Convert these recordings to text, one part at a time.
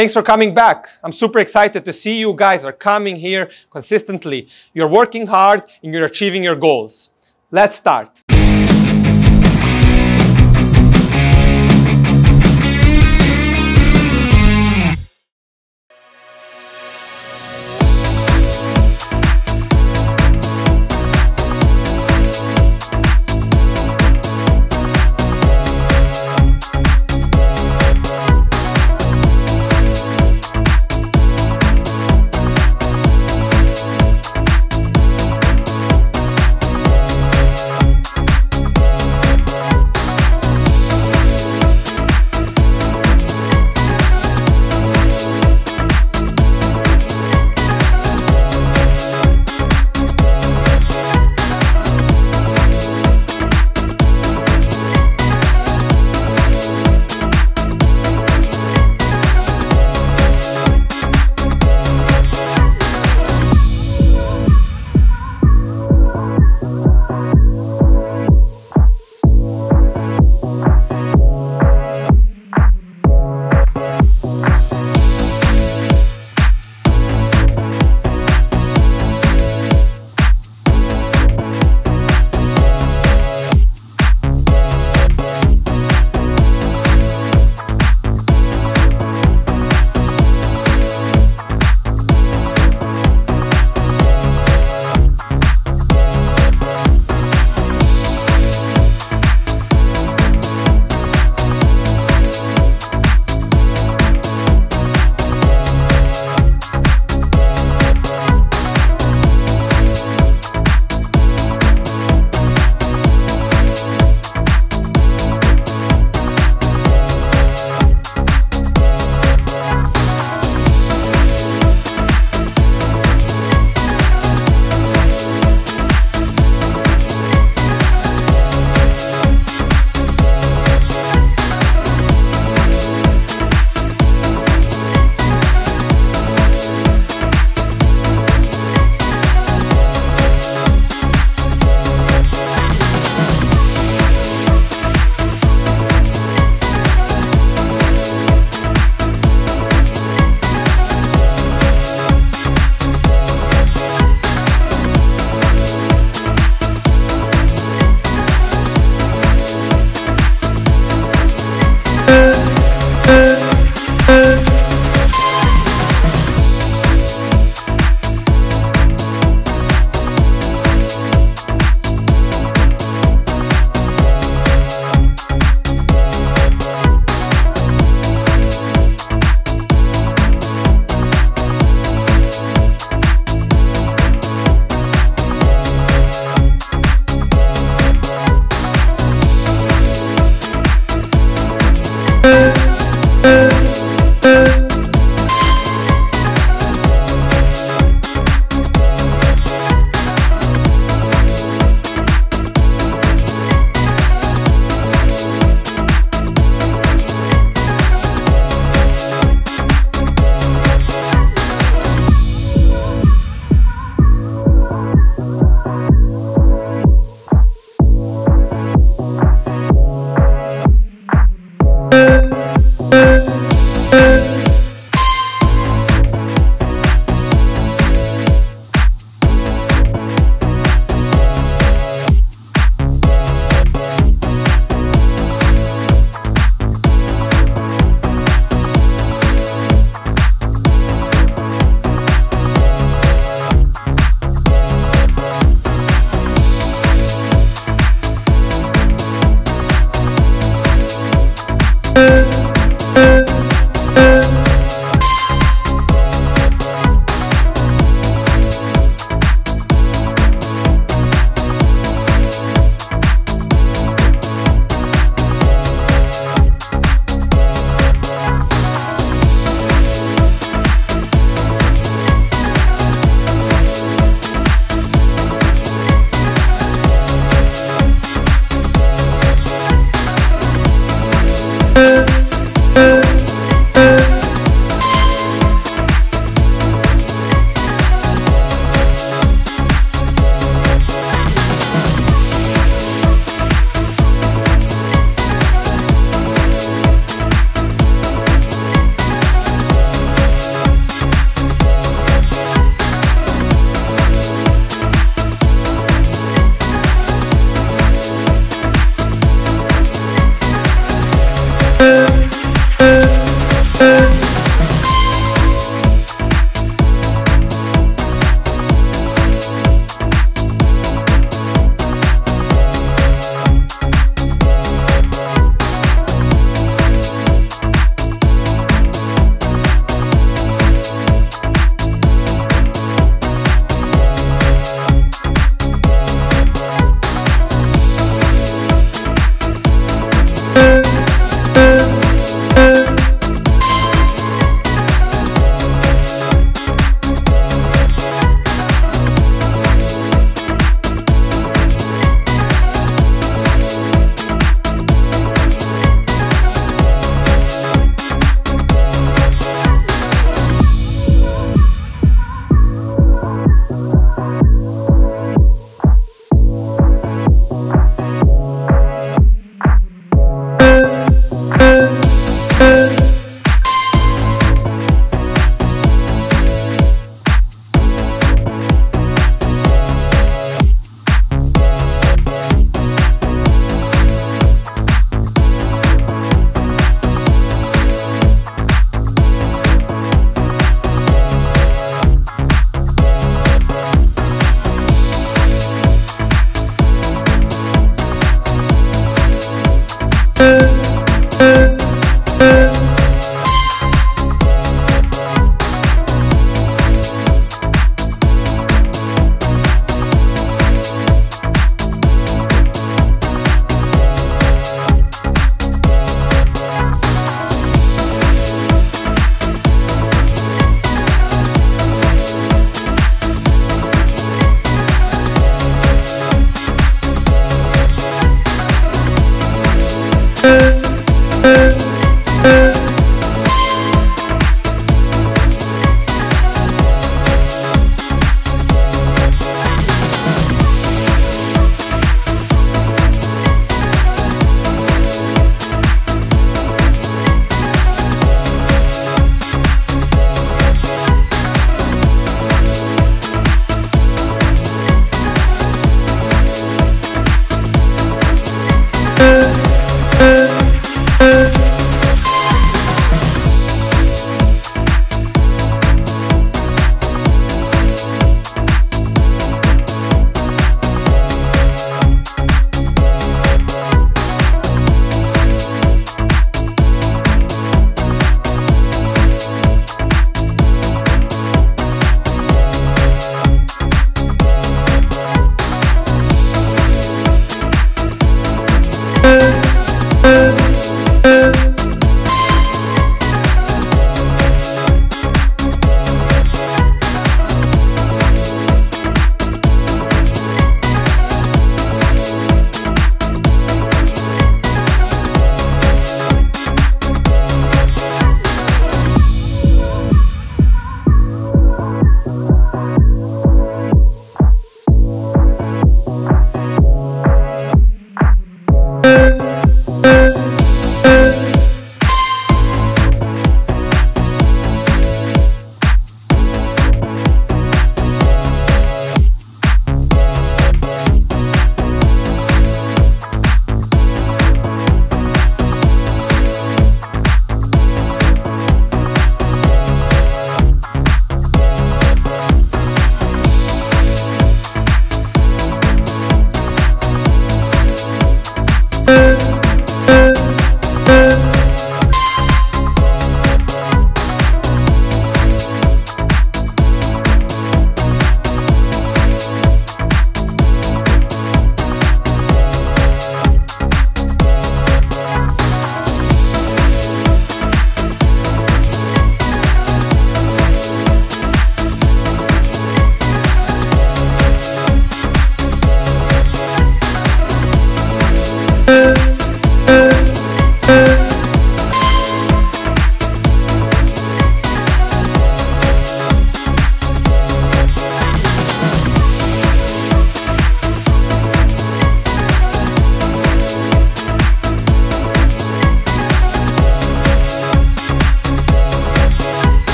Thanks for coming back. I'm super excited to see you guys are coming here consistently. You're working hard and you're achieving your goals. Let's start.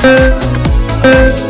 Thank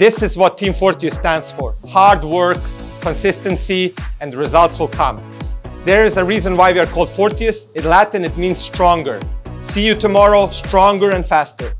This is what Team Fortius stands for. Hard work, consistency, and results will come. There is a reason why we are called Fortius. In Latin, it means stronger. See you tomorrow, stronger and faster.